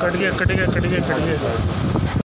Cut गया cut गया cut गया कट गया।